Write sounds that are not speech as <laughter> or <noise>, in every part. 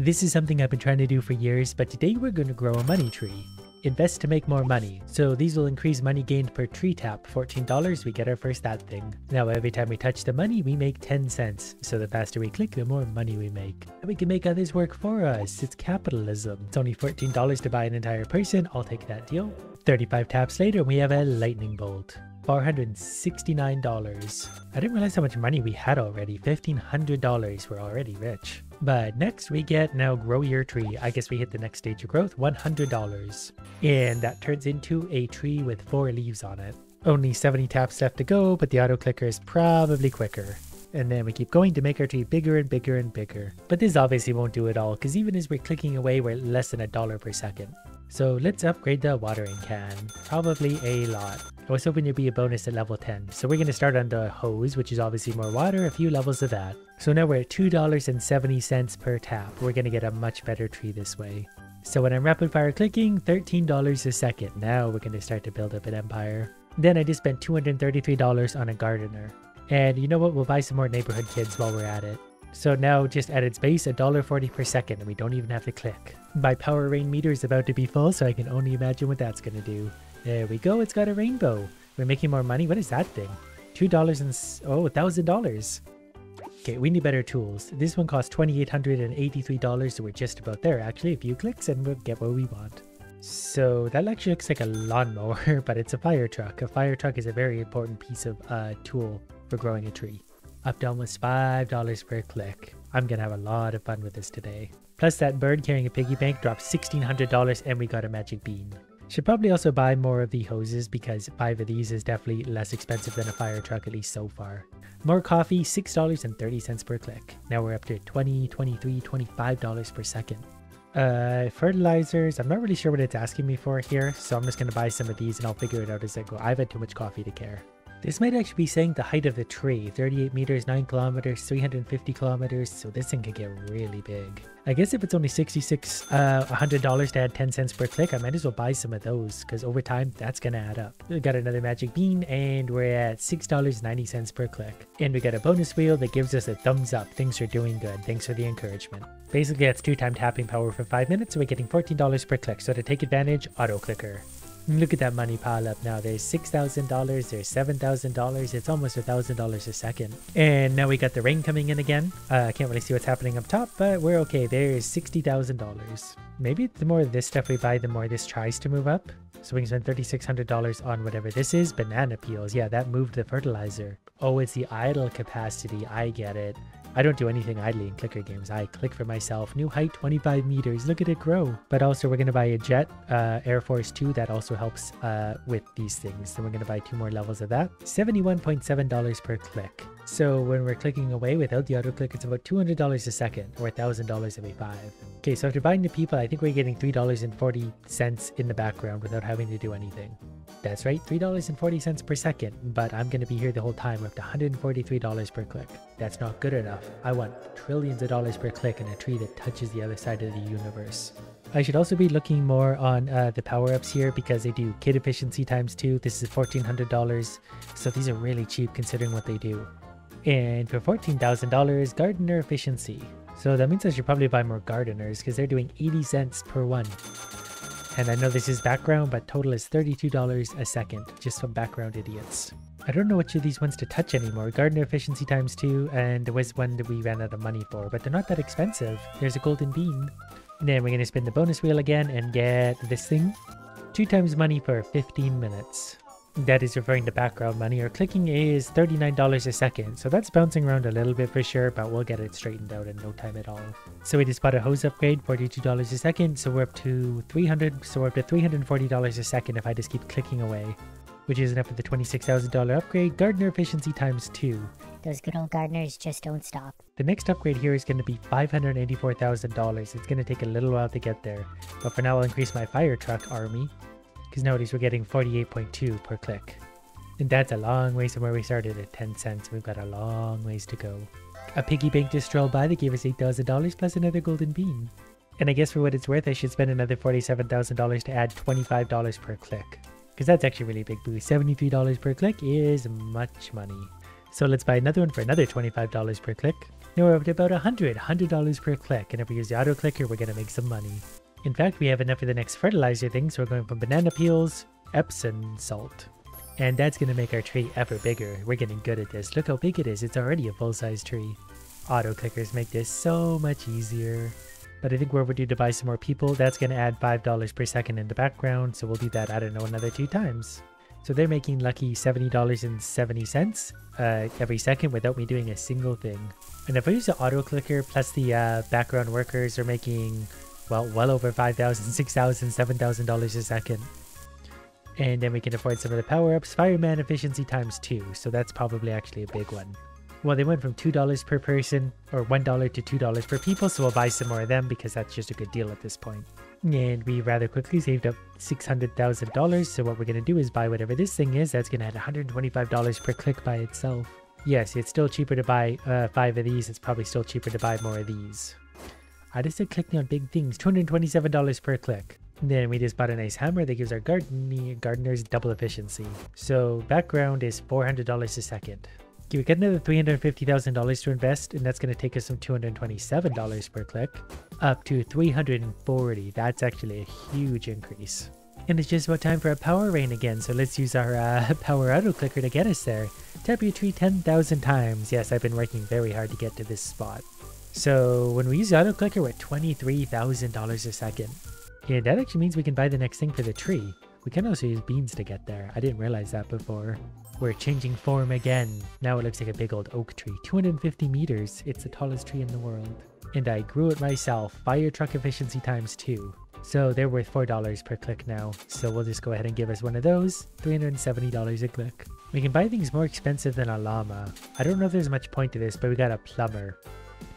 This is something I've been trying to do for years, but today we're going to grow a money tree. Invest to make more money. So these will increase money gained per tree tap. $14, we get our first that thing. Now every time we touch the money, we make 10 cents. So the faster we click, the more money we make. And we can make others work for us. It's capitalism. It's only $14 to buy an entire person. I'll take that deal. 35 taps later, we have a lightning bolt. $469. I didn't realize how much money we had already. $1,500. We're already rich. But next we get now grow your tree. I guess we hit the next stage of growth, $100. And that turns into a tree with four leaves on it. Only 70 taps left to go, but the auto clicker is probably quicker. And then we keep going to make our tree bigger and bigger and bigger. But this obviously won't do it all, because even as we're clicking away, we're less than a dollar per second. So let's upgrade the watering can. Probably a lot. I was hoping there'd be a bonus at level 10. So we're going to start on the hose, which is obviously more water, a few levels of that. So now we're at $2.70 per tap. We're to get a much better tree this way. So when I'm rapid fire clicking, $13 a second. Now we're to start to build up an empire. Then I just spent $233 on a gardener. And you know what? We'll buy some more neighborhood kids while we're at it. So now just at its base, $1.40 per second, and we don't even have to click. My power rain meter is about to be full, so I can only imagine what that's to do. There we go, it's got a rainbow. We're making more money. What is that thing? $2 and... oh, $1,000. Okay, we need better tools. This one costs $2,883, so we're just about there actually. A few clicks and we'll get what we want. So that actually looks like a lawnmower, <laughs> but it's a fire truck. A fire truck is a very important piece of uh, tool for growing a tree. Up to almost $5 per click. I'm gonna have a lot of fun with this today. Plus that bird carrying a piggy bank dropped $1,600 and we got a magic bean. Should probably also buy more of the hoses because 5 of these is definitely less expensive than a fire truck at least so far. More coffee, $6.30 per click. Now we're up to 20 23 $25 per second. Uh, fertilizers, I'm not really sure what it's asking me for here, so I'm just to buy some of these and I'll figure it out as I go. I've had too much coffee to care. This might actually be saying the height of the tree, 38 meters, 9 kilometers, 350 kilometers, so this thing could get really big. I guess if it's only 66, uh, $100 to add 10 cents per click, I might as well buy some of those, because over time, that's gonna add up. We got another magic bean, and we're at $6.90 per click. And we got a bonus wheel that gives us a thumbs up, things are doing good, thanks for the encouragement. Basically, that's two time tapping power for 5 minutes, so we're getting $14 per click, so to take advantage, auto clicker. Look at that money pile up now. There's $6,000, there's $7,000. It's almost $1,000 a second. And now we got the rain coming in again. Uh, I can't really see what's happening up top, but we're okay. There's $60,000. Maybe the more this stuff we buy, the more this tries to move up. So we can spend $3,600 on whatever this is. Banana peels. Yeah, that moved the fertilizer. Oh, it's the idle capacity. I get it. I don't do anything idly in clicker games. I click for myself. New height 25 meters. Look at it grow. But also we're going to buy a jet uh, Air Force 2 that also helps uh, with these things. So we're going to buy two more levels of that. $71.7 per click. So when we're clicking away without the auto click, it's about $200 a second or $1,000 every five. Okay, so after buying the people, I think we're getting $3.40 in the background without having to do anything. That's right, $3.40 per second, but I'm going to be here the whole time to $143 per click. That's not good enough. I want trillions of dollars per click in a tree that touches the other side of the universe. I should also be looking more on uh, the power-ups here because they do kid efficiency times 2. This is $1,400, so these are really cheap considering what they do. And for $14,000, gardener efficiency. So that means I should probably buy more gardeners because they're doing 80 cents per one. And I know this is background, but total is $32 a second, just from background idiots. I don't know which of these ones to touch anymore. Gardener efficiency times two, and there was one that we ran out of money for, but they're not that expensive. There's a golden bean. And then we're gonna spin the bonus wheel again and get this thing. Two times money for 15 minutes. That is referring to background money. Our clicking is $39 a second, so that's bouncing around a little bit for sure, but we'll get it straightened out in no time at all. So we just bought a hose upgrade, $42 a second, so we're up to 300 so we're up to $340 a second if I just keep clicking away. Which is enough for the $26,000 upgrade, gardener efficiency times 2. Those good old gardeners just don't stop. The next upgrade here is going to be $584,000. It's going to take a little while to get there, but for now I'll increase my fire truck army because nowadays we're getting 48.2 per click. And that's a long ways from where we started at 10 cents. We've got a long ways to go. A piggy bank just strolled by that gave us $8,000 plus another golden bean. And I guess for what it's worth, I should spend another $47,000 to add $25 per click. Because that's actually really big boost. $73 per click is much money. So let's buy another one for another $25 per click. Now we're up to about 100 $100 per click, and if we use the auto clicker, we're to make some money. In fact, we have enough for the next fertilizer thing, so we're going from banana peels, Epsom salt. And that's to make our tree ever bigger. We're getting good at this. Look how big it is. It's already a full-size tree. Auto clickers make this so much easier. But I think we're overdue to buy some more people. That's going to add $5 per second in the background, so we'll do that, I don't know, another two times. So they're making lucky $70.70 uh, every second without me doing a single thing. And if I use the auto clicker plus the uh, background workers are making, well, well over $5,000, $6,000, $7,000 a second. And then we can afford some of the power-ups. Fireman efficiency times 2, so that's probably actually a big one. Well, they went from $2 per person, or $1 to $2 per people, so we'll buy some more of them because that's just a good deal at this point. And we rather quickly saved up $600,000, so what we're going to do is buy whatever this thing is. That's going to add $125 per click by itself. Yes, it's still cheaper to buy uh, five of these. It's probably still cheaper to buy more of these. I just said clicking on big things. $227 per click. Then we just bought a nice hammer that gives our garden gardeners double efficiency. So background is $400 a second. We get another $350,000 to invest, and that's going to take us from $227 per click up to 340 That's actually a huge increase. And it's just about time for a power rain again, so let's use our uh, <laughs> power auto clicker to get us there. Tap your tree 10,000 times. Yes, I've been working very hard to get to this spot. So when we use the auto clicker, we're at $23,000 a second. And that actually means we can buy the next thing for the tree. We can also use beans to get there. I didn't realize that before. We're changing form again. Now it looks like a big old oak tree. 250 meters. It's the tallest tree in the world. And I grew it myself. Fire truck efficiency times 2. So they're worth $4 per click now. So we'll just go ahead and give us one of those. $370 a click. We can buy things more expensive than a llama. I don't know if there's much point to this, but we got a plumber.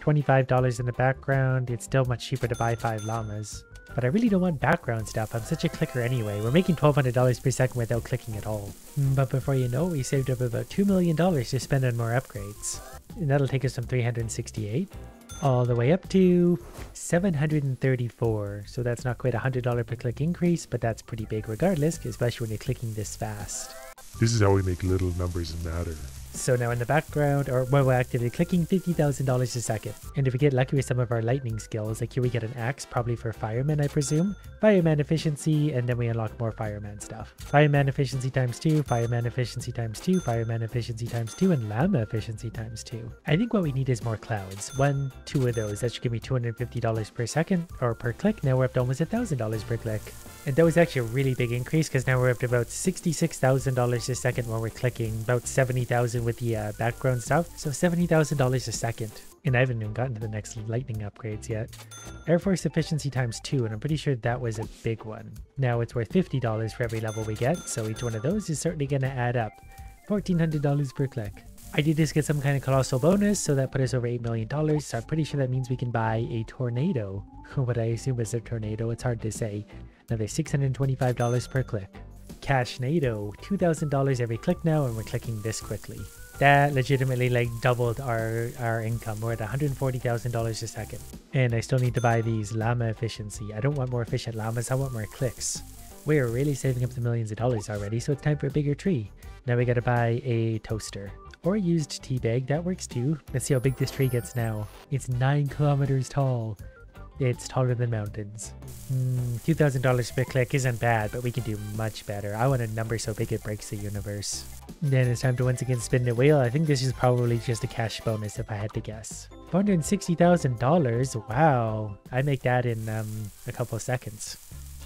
$25 in the background. It's still much cheaper to buy 5 llamas. But I really don't want background stuff. I'm such a clicker anyway. We're making $1,200 per second without clicking at all. Hmm, but before you know, we saved up about $2 million to spend on more upgrades. And that'll take us from 368 all the way up to 734. So that's not quite a $100 per click increase, but that's pretty big regardless, especially when you're clicking this fast. This is how we make little numbers matter. So now in the background, or while we're actively clicking, $50,000 a second. And if we get lucky with some of our lightning skills, like here we get an axe, probably for fireman, I presume. Fireman efficiency, and then we unlock more fireman stuff. Fireman efficiency times 2, fireman efficiency times 2, fireman efficiency times 2, and llama efficiency times 2. I think what we need is more clouds. One, two of those. That should give me $250 per second, or per click. Now we're up to almost $1,000 per click. And that was actually a really big increase because now we're up to about $66,000 a second when we're clicking, about 70,000 with the uh, background stuff. So $70,000 a second. And I haven't even gotten to the next lightning upgrades yet. Air Force efficiency times two, and I'm pretty sure that was a big one. Now it's worth $50 for every level we get, so each one of those is certainly going to add up. $1,400 per click. I did just get some kind of colossal bonus, so that put us over $8 million, so I'm pretty sure that means we can buy a tornado. <laughs> what I assume is a tornado, it's hard to say. Another $625 per click. Cashnado, $2,000 every click now, and we're clicking this quickly. That legitimately like doubled our, our income. We're at $140,000 a second. And I still need to buy these llama efficiency. I don't want more efficient llamas, I want more clicks. We're really saving up the millions of dollars already, so it's time for a bigger tree. Now we gotta buy a toaster. Or a used tea bag, that works too. Let's see how big this tree gets now. It's 9 kilometers tall. It's taller than mountains. Mm, $2,000 per click isn't bad, but we can do much better. I want a number so big it breaks the universe. Then it's time to once again spin the wheel. I think this is probably just a cash bonus if I had to guess. $460,000? Wow. I make that in um, a couple seconds.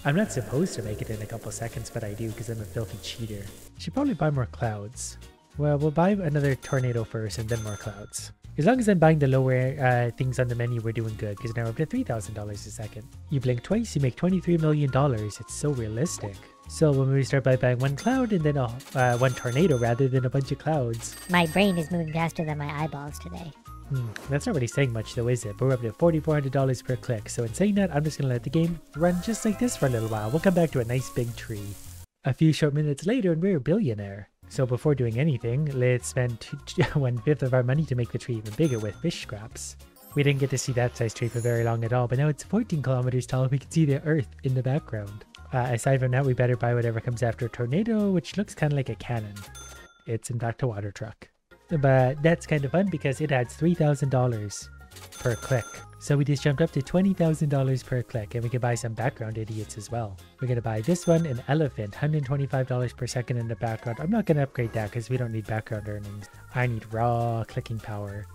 I'm not supposed to make it in a couple seconds, but I do because I'm a filthy cheater. Should probably buy more clouds. Well, we'll buy another tornado first and then more clouds. As long as I'm buying the lower uh, things on the menu, we're doing good, because now we're up to $3,000 a second. You blink twice, you make $23 million. It's so realistic. So when we start by buying one cloud and then a, uh, one tornado rather than a bunch of clouds. My brain is moving faster than my eyeballs today. Hmm, that's not really saying much though, is it? But we're up to $4,400 per click. So in saying that, I'm just going to let the game run just like this for a little while. We'll come back to a nice big tree. A few short minutes later and we're a billionaire. So before doing anything, let's <laughs> one fifth of our money to make the tree even bigger with fish scraps. We didn't get to see that size tree for very long at all, but now it's 14 kilometers tall and we can see the earth in the background. Uh, aside from that, we better buy whatever comes after a tornado, which looks kind of like a cannon. It's in fact a water truck. But that's kind of fun because it adds $3,000 per click. So we just jumped up to $20,000 per click and we can buy some background idiots as well. We're going to buy this one, an elephant, $125 per second in the background. I'm not going to upgrade that because we don't need background earnings. I need raw clicking power.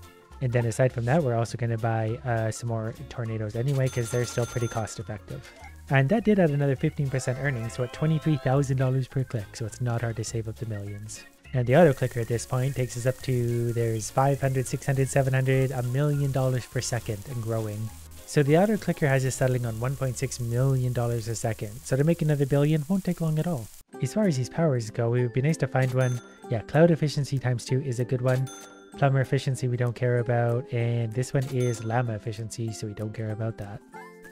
And then aside from that, we're also going to buy uh, some more tornadoes anyway because they're still pretty cost effective. And that did add another 15% earnings, so at $23,000 per click, so it's not hard to save up the millions. And the auto clicker at this point takes us up to there's 500, 600, 700, a million dollars per second and growing. So the auto clicker has us settling on 1.6 million dollars a second. So to make another billion won't take long at all. As far as these powers go, it would be nice to find one. Yeah, cloud efficiency times two is a good one. Plumber efficiency we don't care about, and this one is llama efficiency, so we don't care about that.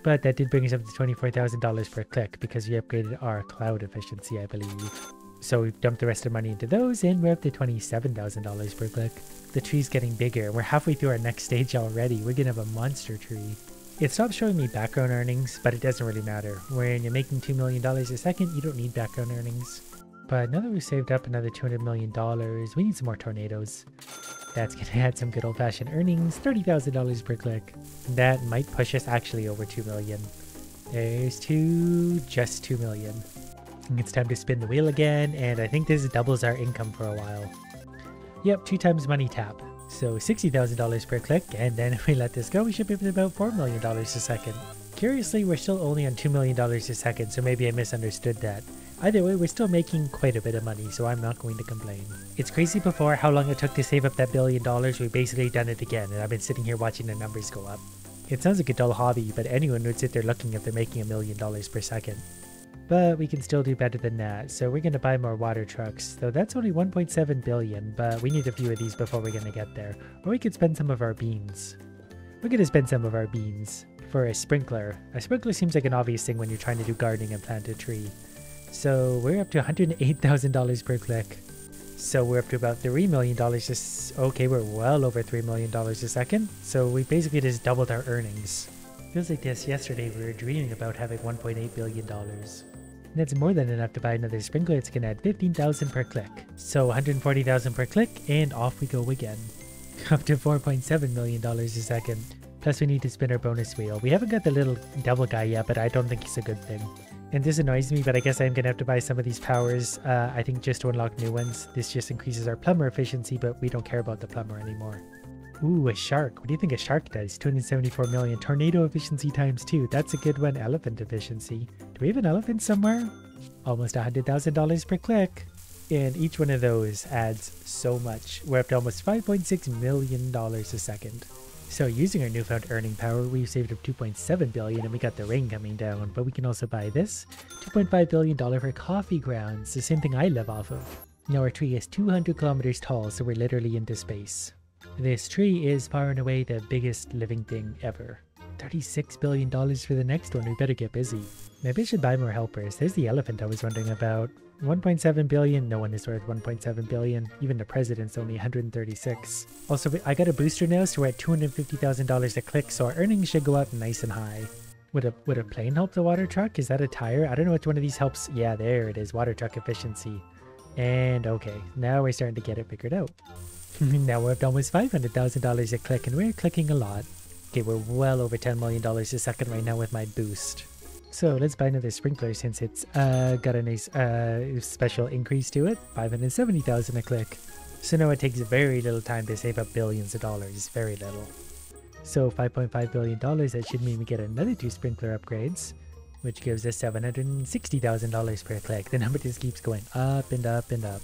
But that did bring us up to $24,000 per click because we upgraded our cloud efficiency, I believe. So we've dumped the rest of the money into those and we're up to $27,000 per click. The tree's getting bigger. We're halfway through our next stage already. We're gonna have a monster tree. It stopped showing me background earnings, but it doesn't really matter. When you're making $2 million a second, you don't need background earnings. But now that we've saved up another $200 million, we need some more tornadoes. That's gonna <laughs> add some good old-fashioned earnings, $30,000 per click. That might push us actually over 2 million. There's two, just 2 million. It's time to spin the wheel again, and I think this doubles our income for a while. Yep, two times money tap. So $60,000 per click, and then if <laughs> we let this go, we should be up to about $4 million a second. Curiously, we're still only on $2 million a second, so maybe I misunderstood that. Either way, we're still making quite a bit of money, so I'm not going to complain. It's crazy before how long it took to save up that billion dollars, we've basically done it again, and I've been sitting here watching the numbers go up. It sounds like a dull hobby, but anyone would sit there looking if they're making a million dollars per second. But we can still do better than that, so we're going to buy more water trucks, though that's only 1.7 billion, but we need a few of these before we're going to get there. Or we could spend some of our beans. We're going to spend some of our beans for a sprinkler. A sprinkler seems like an obvious thing when you're trying to do gardening and plant a tree. So we're up to $108,000 per click. So we're up to about $3 million. Just, okay, we're well over $3 million a second. So we basically just doubled our earnings. Feels like this yesterday we were dreaming about having $1.8 billion. And that's more than enough to buy another sprinkler. It's to add 15,000 per click. So 140,000 per click and off we go again. <laughs> Up to $4.7 million a second. Plus we need to spin our bonus wheel. We haven't got the little devil guy yet, but I don't think he's a good thing. And this annoys me, but I guess I'm to have to buy some of these powers, uh, I think just to unlock new ones. This just increases our plumber efficiency, but we don't care about the plumber anymore. Ooh, a shark. What do you think a shark does? 274 million. Tornado efficiency times 2. That's a good one. Elephant efficiency. Do we have an elephant somewhere? Almost $100,000 per click. And each one of those adds so much. We're up to almost $5.6 million a second. So using our newfound earning power, we've saved up 2.7 billion and we got the rain coming down, but we can also buy this, 2.5 billion dollar for coffee grounds, the same thing I live off of. Now our tree is 200 kilometers tall, so we're literally into space. This tree is far and away the biggest living thing ever. $36 billion for the next one, we better get busy. Maybe I should buy more helpers. There's the elephant I was wondering about. 1.7 billion, no one is worth 1.7 billion. Even the president's only 136. Also, I got a booster now, so we're at $250,000 a click, so our earnings should go up nice and high. Would a, would a plane help the water truck? Is that a tire? I don't know which one of these helps. Yeah, there it is, water truck efficiency. And okay, now we're starting to get it figured out. <laughs> now we're to almost $500,000 a click, and we're clicking a lot. Okay, we're well over $10 million a second right now with my boost. So let's buy another sprinkler since it's uh, got a nice uh, special increase to it. 570,000 a click. So now it takes very little time to save up billions of dollars. Very little. So $5.5 billion, that should mean we get another two sprinkler upgrades, which gives us $760,000 per click. The number just keeps going up and up and up.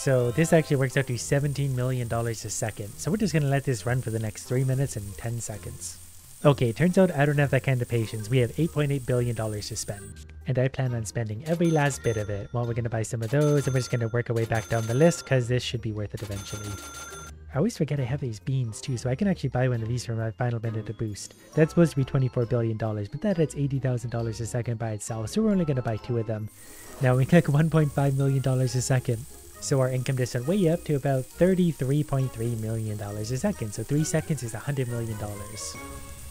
So this actually works out to $17 million a second. So we're just going to let this run for the next 3 minutes and 10 seconds. Okay, turns out I don't have that kind of patience. We have $8.8 billion to spend. And I plan on spending every last bit of it. Well, we're going to buy some of those and we're just going to work our way back down the list because this should be worth it eventually. I always forget I have these beans too, so I can actually buy one of these for my final minute to boost. That's supposed to be $24 billion, but that adds $80,000 a second by itself, so we're only going to buy two of them. Now we click $1.5 million a second. So our income just went way up to about $33.3 million a second, so 3 seconds is $100 million.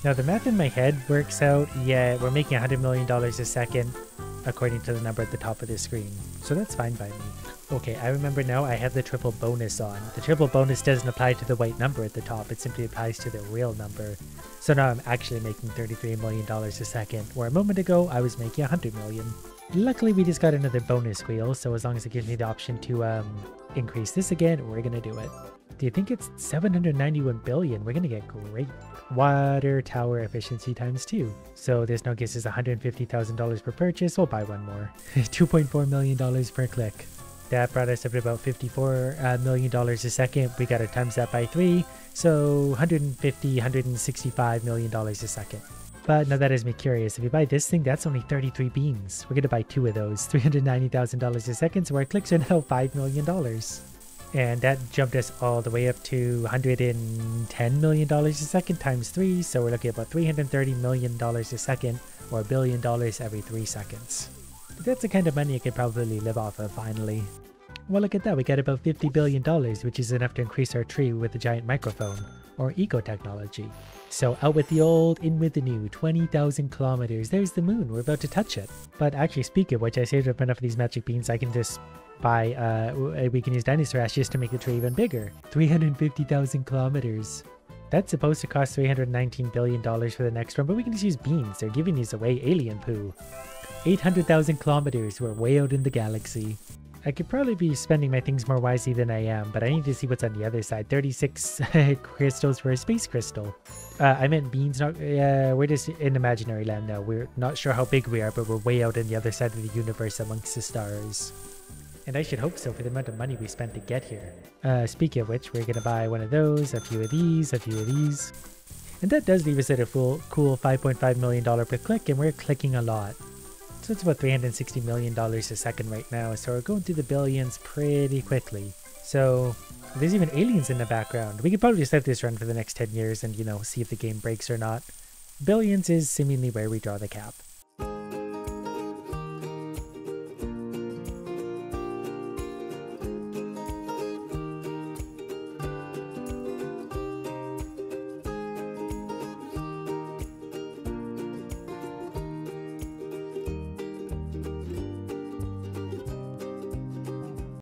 Now the math in my head works out, yeah, we're making $100 million a second according to the number at the top of the screen. So that's fine by me. Okay, I remember now I have the triple bonus on. The triple bonus doesn't apply to the white number at the top, it simply applies to the real number. So now I'm actually making $33 million a second, where a moment ago I was making 100 million. Luckily we just got another bonus wheel, so as long as it gives me the option to um, increase this again, we're gonna do it. Do you think it's 791 billion? We're gonna get great water tower efficiency times two. So this now gives us $150,000 per purchase. We'll buy one more. <laughs> $2.4 million per click. That brought us up to about 54 uh, million dollars a second. We got to times that by three. So 150, 165 million dollars a second. But now that has me curious. If you buy this thing, that's only 33 beans. We're to buy two of those. $390,000 a second, so our clicks are now $5 million. And that jumped us all the way up to $110 million a second times three. So we're looking at about $330 million a second or a billion dollars every three seconds. That's the kind of money you could probably live off of finally. Well, look at that. We got about $50 billion, which is enough to increase our tree with a giant microphone or eco technology. So out with the old, in with the new, 20,000 kilometers. There's the moon. We're about to touch it. But actually, speaking of which, I saved up enough of these magic beans. I can just buy, uh, we can use dinosaur ash just to make the tree even bigger. 350,000 kilometers. That's supposed to cost $319 billion for the next one, but we can just use beans. They're giving these away alien poo. 800,000 kilometers, we're way out in the galaxy. I could probably be spending my things more wisely than I am, but I need to see what's on the other side. 36 <laughs> crystals for a space crystal. Uh, I meant beans, not, uh, we're just in imaginary land now. We're not sure how big we are, but we're way out in the other side of the universe amongst the stars. And I should hope so for the amount of money we spent to get here. Uh, speaking of which, we're gonna buy one of those, a few of these, a few of these. And that does leave us at a full, cool $5.5 million per click, and we're clicking a lot. So it's about $360 million a second right now, so we're going through the billions pretty quickly. So there's even aliens in the background. We could probably just let this run for the next 10 years and, you know, see if the game breaks or not. Billions is seemingly where we draw the cap.